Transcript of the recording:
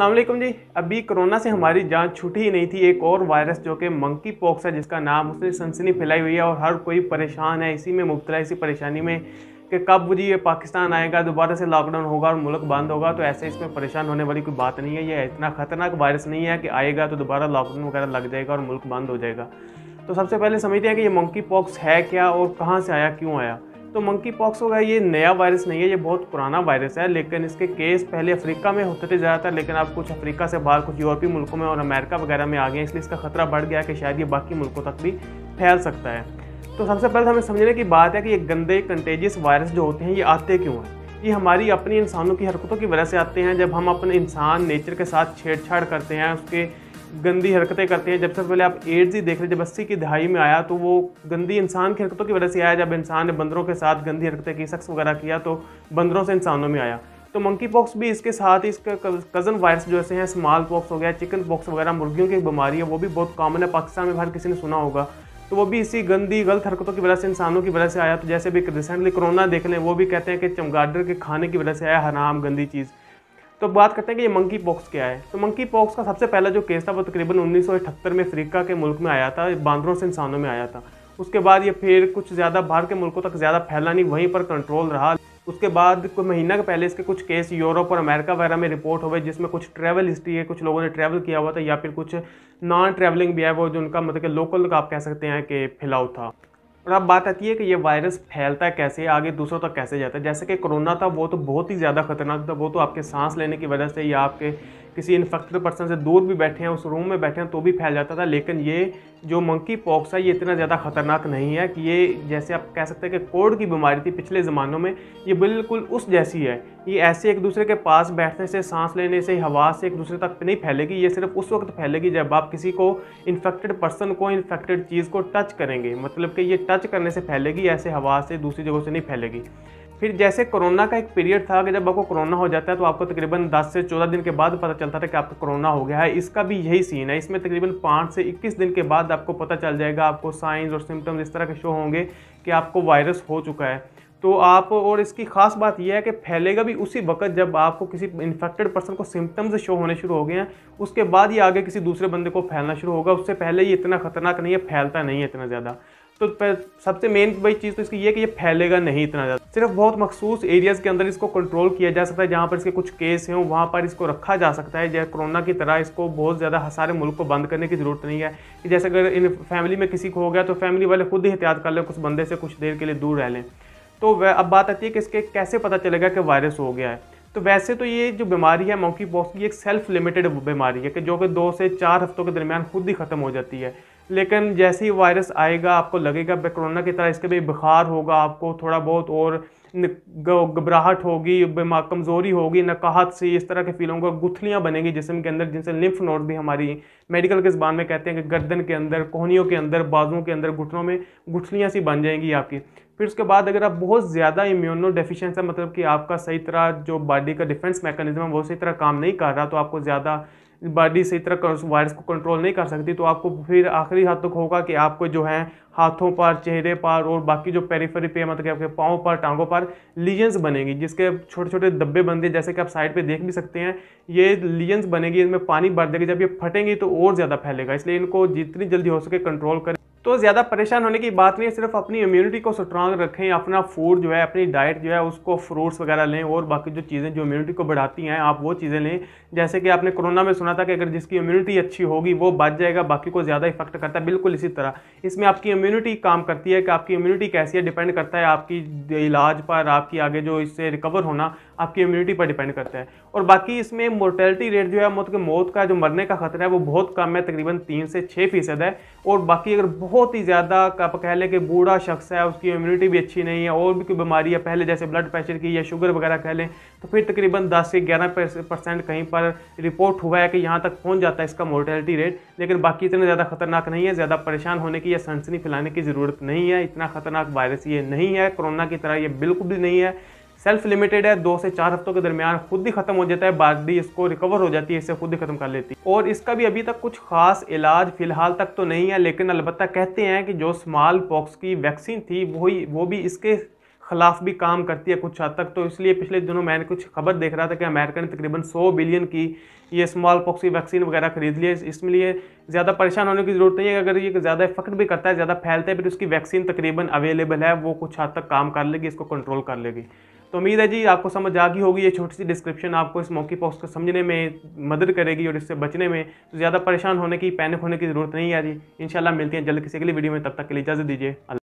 वालेकुम जी। अभी कोरोना से हमारी जान छूटी ही नहीं थी। एक और वायरस जो कि मंकी पॉक्स है, जिसका नाम उसने सनसनी फैलाई हुई है और हर कोई परेशान है। इसी में मुबतला, इसी परेशानी में कि कब जी ये पाकिस्तान आएगा, दोबारा से लॉकडाउन होगा और मुल्क बंद होगा तो ऐसे इसमें परेशान होने वाली कोई बात नहीं है। ये इतना ख़तरनाक वायरस नहीं है कि आएगा तो दोबारा लॉकडाउन वगैरह लग जाएगा और मुल्क बंद हो जाएगा। तो सबसे पहले समझते हैं कि ये मंकी पॉक्स है क्या और कहाँ से आया, क्यों आया? तो मंकी पॉक्स होगा ये नया वायरस नहीं है, ये बहुत पुराना वायरस है, लेकिन इसके केस पहले अफ्रीका में होते थे ज़्यादातर, लेकिन अब कुछ अफ्रीका से बाहर, कुछ यूरोपीय मुल्कों में और अमेरिका वगैरह में आ गए इसलिए इसका खतरा बढ़ गया कि शायद ये बाकी मुल्कों तक भी फैल सकता है। तो सबसे पहले हमें समझने की बात है कि ये गंदे कंटेजियस वायरस जो होते हैं, ये आते क्यों हैं? ये हमारी अपनी इंसानों की हरकतों की वजह से आते हैं, जब हम अपने इंसान नेचर के साथ छेड़छाड़ करते हैं, उसके गंदी हरकतें करते हैं। जब से पहले आप एड्स ही देख रहे जब अस्सी की दहाई में आया तो वो गंदी इंसान की हरकतों की वजह से आया। जब इंसान ने बंदरों के साथ गंदी हरकतें की सक्स वगैरह किया तो बंदरों से इंसानों में आया। तो मंकी पॉक्स भी इसके साथ ही, इसका कज़न वायरस जो ऐसे हैं स्मॉल पॉक्स हो गया चिकन पॉक्स वगैरह, मुर्गियों की बीमारी है, वो भी बहुत कॉमन है। पाकिस्तान में हर किसी ने सुना होगा। तो वो भी इसी गंदी, गलत हरकतों की वजह से, इंसानों की वजह से आया। तो जैसे भी रिसेंटली कोरोना देख लें, वो भी कहते हैं कि चमगाडर के खाने की वजह से आया हराम गंदी चीज़। तो बात करते हैं कि ये मंकी पॉक्स क्या है। तो मंकी पॉक्स का सबसे पहला जो केस था, वो तकरीबन उन्नीस सौ अठहत्तर में अफ्रीका के मुल्क में आया था, बांदरों से इंसानों में आया था। उसके बाद ये फिर कुछ ज़्यादा बाहर के मुल्कों तक ज़्यादा फैला नहीं, वहीं पर कंट्रोल रहा। उसके बाद कोई महीना के पहले इसके कुछ केस यूरोप और अमेरिका वगैरह में रिपोर्ट हुए जिसमें कुछ ट्रैवल हिस्ट्री है, कुछ लोगों ने ट्रैवल किया हुआ था, या फिर कुछ नॉन ट्रैवलिंग भी है, वो जो उनका मतलब कि लोकल का आप कह सकते हैं कि फैलाव था। और अब बात आती है कि ये वायरस फैलता है कैसे, आगे दूसरों तक कैसे जाता है? जैसे कि कोरोना था, वो तो बहुत ही ज़्यादा खतरनाक था, वो तो आपके सांस लेने की वजह से या आपके किसी इन्फेक्टेड पर्सन से दूर भी बैठे हैं, उस रूम में बैठे हैं तो भी फैल जाता था। लेकिन ये जो मंकी पॉक्स है, ये इतना ज़्यादा खतरनाक नहीं है कि ये जैसे आप कह सकते हैं कि कोड की बीमारी थी पिछले ज़मानों में, ये बिल्कुल उस जैसी है। ये ऐसे एक दूसरे के पास बैठने से, सांस लेने से, हवा से एक दूसरे तक नहीं फैलेगी, ये सिर्फ़ उस वक्त फैलेगी जब आप किसी को इन्फेक्टेड पर्सन को इन्फेक्टेड चीज़ को टच करेंगे। मतलब कि ये टच करने से फैलेगी, ऐसे हवा से दूसरी जगहों से नहीं फैलेगी। फिर जैसे कोरोना का एक पीरियड था कि जब आपको कोरोना हो जाता है तो आपको तकरीबन 10 से 14 दिन के बाद पता चलता था कि आपको कोरोना हो गया है। इसका भी यही सीन है। इसमें तकरीबन 5 से 21 दिन के बाद आपको पता चल जाएगा, आपको साइंस और सिम्टम्स इस तरह के शो होंगे कि आपको वायरस हो चुका है। तो आप और इसकी खास बात यह है कि फैलेगा भी उसी वक्त जब आपको किसी इन्फेक्टेड पर्सन को सिम्टम्स शो होने शुरू हो गए हैं। उसके बाद ये आगे किसी दूसरे बंदे को फैलना शुरू होगा। उससे पहले ये इतना खतरनाक नहीं है, फैलता नहीं है इतना ज़्यादा। तो सबसे मेन भाई चीज़ तो इसकी ये कि ये फैलेगा नहीं इतना ज़्यादा। सिर्फ़ बहुत मखसूस एरियाज़ के अंदर इसको कंट्रोल किया जा सकता है, जहाँ पर इसके कुछ केस हैं, वहाँ पर इसको रखा जा सकता है। जैसे कोरोना की तरह इसको बहुत ज़्यादा सारे मुल्क को बंद करने की ज़रूरत नहीं है। कि जैसे अगर इन फैमिली में किसी को हो गया तो फैमिली वाले खुद ही एहतियात कर लें, कुछ बंदे से कुछ देर के लिए दूर रह लें। तो अब बात आती है कि इसके कैसे पता चलेगा कि वायरस हो गया है। तो वैसे तो ये जो बीमारी है मौकी पॉक्स की एक सेल्फ लिमिटेड बीमारी है, कि जो कि दो से चार हफ्तों के दरमियान खुद ही ख़त्म हो जाती है। लेकिन जैसे ही वायरस आएगा, आपको लगेगा कोरोना की तरह इसके भी बुखार होगा, आपको थोड़ा बहुत और घबराहट होगी, बेमा कमज़ोरी होगी, नकाहत से इस तरह के फील होंगे गुथलियाँ बनेंगी जिसम के अंदर, जिनसे लिम्फ नोड भी हमारी मेडिकल के ज़बान में कहते हैं कि गर्दन के अंदर, कोहनियों के अंदर बाजुओं के अंदर, घुटनों में गुठलियाँ सी बन जाएँगी आपकी। फिर उसके बाद अगर आप बहुत ज़्यादा इम्यूनो डेफिशिएंस है मतलब कि आपका सही तरह जो बॉडी का डिफेंस मैकेनिज्म है, वो सही तरह काम नहीं कर रहा तो आपको ज़्यादा बॉडी सही तरह वायरस को कंट्रोल नहीं कर सकती तो आपको फिर आखिरी हद तक होगा कि आपको जो है हाथों पर, चेहरे पर और बाकी जो पेरीफेरी पे मतलब कि आपके पाँव पर, टांगों पर लीजेंस बनेगी, जिसके छोटे छोटे डब्बे बनते हैं, जैसे कि आप साइड पे देख भी सकते हैं, ये लीजन्स बनेगी, इनमें पानी भर देगी, जब ये फटेंगी तो और ज़्यादा फैलेगा, इसलिए इनको जितनी जल्दी हो सके कंट्रोल करें। तो ज़्यादा परेशान होने की बात नहीं है, सिर्फ़ अपनी इम्यूनिटी को स्ट्रांग रखें, अपना फ़ूड जो है, अपनी डाइट जो है, उसको फ्रूट्स वगैरह लें और बाकी जो चीज़ें जो इम्यूनिटी को बढ़ाती हैं, आप वो चीज़ें लें। जैसे कि आपने कोरोना में सुना था कि अगर जिसकी इम्यूनिटी अच्छी होगी, वो बच जाएगा, बाकी को ज़्यादा इफ़ेक्ट करता है। बिल्कुल इसी तरह। इसमें आपकी इम्यूनिटी काम करती है कि आपकी इम्यूनिटी कैसी है डिपेंड करता है आपकी इलाज पर, आपकी आगे जो इससे रिकवर होना, आपकी इम्यूनिटी पर डिपेंड करता है। और बाकी इसमें मोर्टेलिटी रेट जो है मतलब मौत का, जो मरने का खतरा है, वो बहुत कम है, तकरीबन तीन से छः फ़ीसद है। और बाकी अगर बहुत ही ज़्यादा आप कह लें कि बूढ़ा शख्स है, उसकी इम्यूनिटी भी अच्छी नहीं है, और भी कोई बीमारी है, पहले जैसे ब्लड प्रेशर की या शुगर वगैरह कह लें तो फिर तकरीबन 10 से 11 परसेंट कहीं पर रिपोर्ट हुआ है कि यहाँ तक पहुँच जाता है इसका मोर्टेलिटी रेट लेकिन बाकी इतना ज़्यादा खतरनाक नहीं है, ज़्यादा परेशान होने की या सनसनी फैलाने की ज़रूरत नहीं है, इतना खतरनाक वायरस ये नहीं है, कोरोना की तरह ये बिल्कुल भी नहीं है। सेल्फ लिमिटेड है, दो से चार हफ्तों के दरमियान खुद ही खत्म हो जाता है, बाद भी इसको रिकवर हो जाती है इसे खुद ही खत्म कर लेती है। और इसका भी अभी तक कुछ खास इलाज फ़िलहाल तक तो नहीं है, लेकिन अलबत्ता कहते हैं कि जो स्मॉल पॉक्स की वैक्सीन थी, वही, वो भी इसके खिलाफ भी काम करती है कुछ हद तक। तो इसलिए पिछले दिनों मैंने कुछ खबर देख रहा था कि अमेरिका ने तकरीबन 100 बिलियन की ये स्मॉल पॉक्स की वैक्सीन वगैरह खरीद लिए इसमें लिए ज़्यादा परेशान होने की ज़रूरत नहीं है, अगर ये ज़्यादा इफ़ेक्ट भी करता है, ज़्यादा फैलता है, फिर उसकी वैक्सीन तकरीबन अवेलेबल है, वो कुछ हद तक काम कर लेगी, इसको कंट्रोल कर लेगी। तो उम्मीद है जी, आपको समझ आ गई होगी, ये छोटी सी डिस्क्रिप्शन आपको इस मौके पॉक्स को समझने में मदद करेगी और इससे बचने में तो ज़्यादा परेशान होने की पैनिक होने की ज़रूरत नहीं है जी। इंशाल्लाह मिलती है जल्द किसी अगली वीडियो में, तब तक के लिए इजाज़त दीजिए।